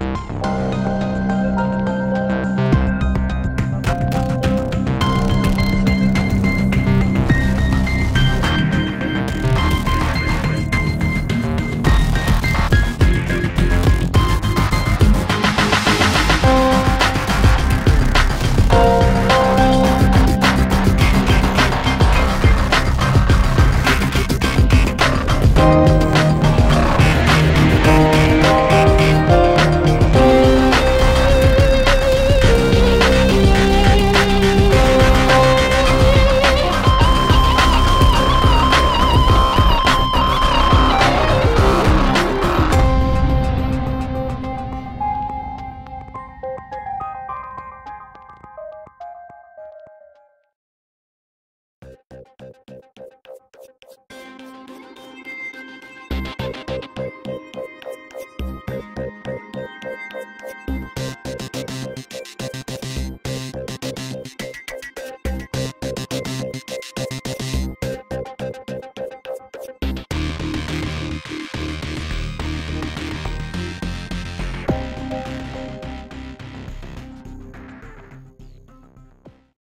Música